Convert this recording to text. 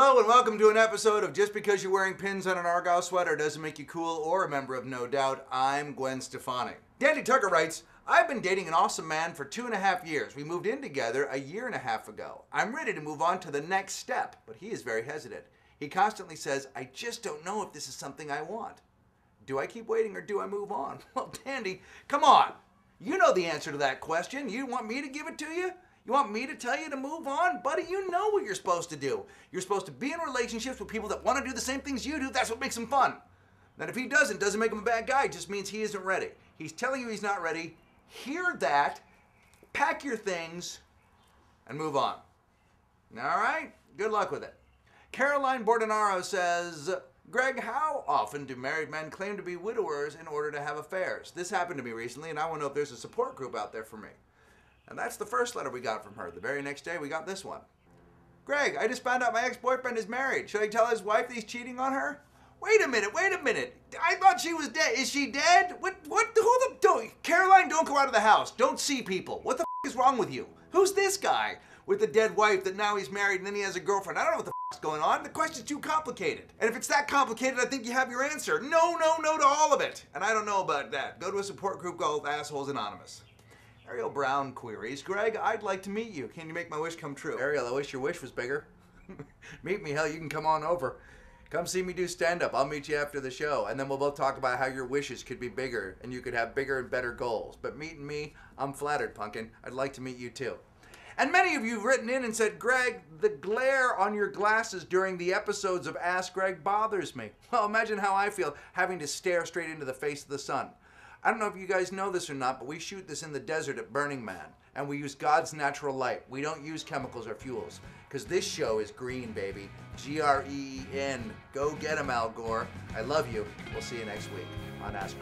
Hello and welcome to an episode of Just Because You're Wearing Pins on an Argyle Sweater Doesn't Make You Cool or a member of No Doubt. I'm Gwen Stefani. Dandy Tucker writes, I've been dating an awesome man for two and a half years. We moved in together a year and a half ago. I'm ready to move on to the next step, but he is very hesitant. He constantly says, I just don't know if this is something I want. Do I keep waiting or do I move on? Well, Dandy, come on. You know the answer to that question. You want me to give it to you? You want me to tell you to move on? Buddy, you know what you're supposed to do. You're supposed to be in relationships with people that want to do the same things you do. That's what makes them fun. That if he doesn't, doesn't make him a bad guy. It just means he isn't ready. He's telling you he's not ready. Hear that, pack your things, and move on. All right? Good luck with it. Caroline Bordenaro says, Greg, how often do married men claim to be widowers in order to have affairs? This happened to me recently, and I want to know if there's a support group out there for me. And that's the first letter we got from her. The very next day, we got this one. Greg, I just found out my ex-boyfriend is married. Should I tell his wife that he's cheating on her? Wait a minute, wait a minute. I thought she was dead. Is she dead? What, what, who the, don't, Caroline, don't go out of the house. Don't see people. What the is wrong with you? Who's this guy with the dead wife that now he's married and then he has a girlfriend? I don't know what the is going on. The question's too complicated. And if it's that complicated, I think you have your answer. No, no, no to all of it. And I don't know about that. Go to a support group called Assholes Anonymous. Ariel Brown queries, Greg, I'd like to meet you. Can you make my wish come true? Ariel, I wish your wish was bigger. meet me, hell, you can come on over. Come see me do stand up. I'll meet you after the show. And then we'll both talk about how your wishes could be bigger and you could have bigger and better goals. But meeting me, I'm flattered, Punkin. I'd like to meet you too. And many of you have written in and said, Greg, the glare on your glasses during the episodes of Ask Greg bothers me. Well, imagine how I feel having to stare straight into the face of the sun. I don't know if you guys know this or not, but we shoot this in the desert at Burning Man, and we use God's natural light. We don't use chemicals or fuels, because this show is green, baby. G R E E N. Go get 'em, Al Gore. I love you. We'll see you next week on Ask.